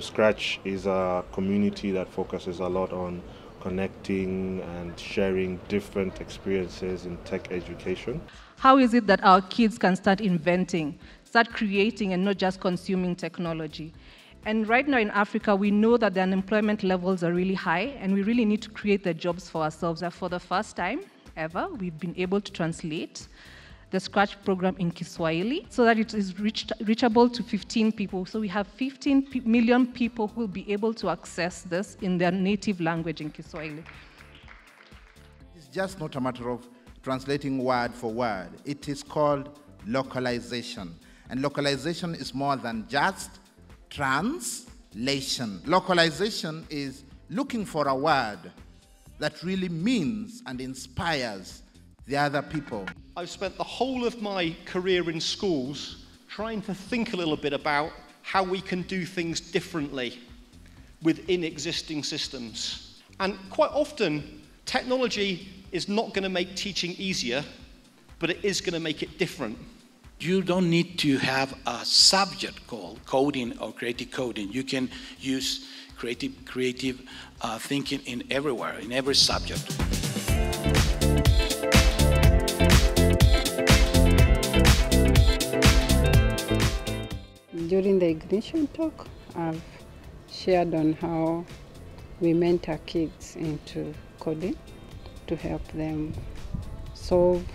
Scratch is a community that focuses a lot on connecting and sharing different experiences in tech education. How is it that our kids can start inventing, start creating, and not just consuming technology? And right now in Africa, we know that the unemployment levels are really high, and we really need to create the jobs for ourselves. And for the first time ever, we've been able to translate the Scratch program in Kiswahili so that it is reachable to 15 people. So we have 15 p- million people who will be able to access this in their native language in Kiswahili. It's just not a matter of translating word for word. It is called localization. And localization is more than just translation. Localization is looking for a word that really means and inspires the other people. I've spent the whole of my career in schools trying to think a little bit about how we can do things differently within existing systems. And quite often, technology is not going to make teaching easier, but it is going to make it different. You don't need to have a subject called coding or creative coding. You can use creative, creative uh, thinking in everywhere, in every subject. During the ignition talk, I've shared on how we mentor kids into coding to help them solve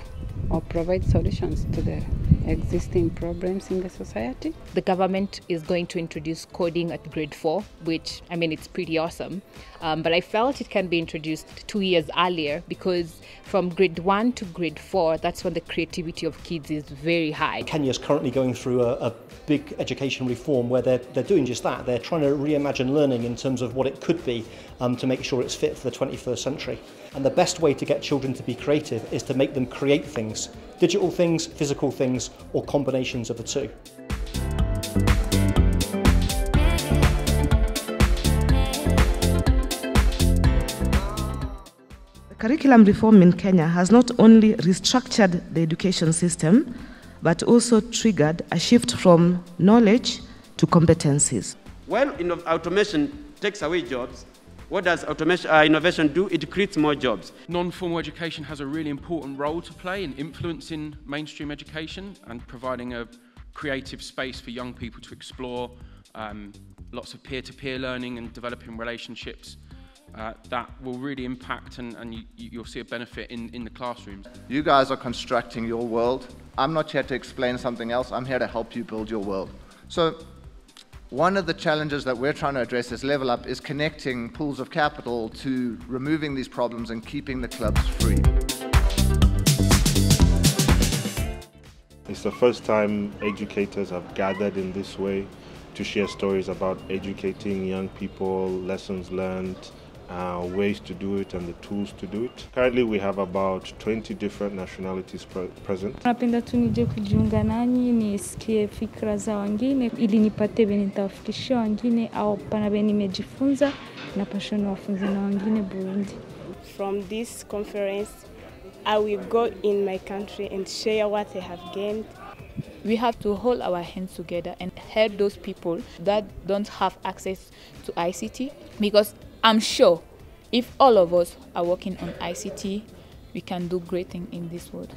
or provide solutions to the existing problems in the society. The government is going to introduce coding at grade four, which I mean, it's pretty awesome. Um, but I felt it can be introduced two years earlier because from grade one to grade four, that's when the creativity of kids is very high. Kenya's currently going through a, a big education reform where they're, they're doing just that. They're trying to reimagine learning in terms of what it could be um, to make sure it's fit for the 21st century. And the best way to get children to be creative is to make them create things digital things, physical things, or combinations of the two. Curriculum reform in Kenya has not only restructured the education system, but also triggered a shift from knowledge to competencies. When automation takes away jobs, what does automation, uh, innovation do? It creates more jobs. Non-formal education has a really important role to play in influencing mainstream education and providing a creative space for young people to explore um, lots of peer-to-peer learning and developing relationships uh, that will really impact and, and you, you'll see a benefit in, in the classrooms. You guys are constructing your world. I'm not here to explain something else. I'm here to help you build your world. So one of the challenges that we're trying to address as Level Up is connecting pools of capital to removing these problems and keeping the clubs free. It's the first time educators have gathered in this way to share stories about educating young people, lessons learned, uh, ways to do it and the tools to do it. Currently we have about 20 different nationalities pre present. Napenda tu nije kujiunga nanyi nisikie fikra za wengine ili nipate venye nitawafikishia wengine au pana venye nimejifunza na pasha niwafunze na wengine Burundi. From this conference I will go in my country and share what I have gained. We have to hold our hands together and help those people that don't have access to ICT because I'm sure if all of us are working on ICT, we can do great things in this world.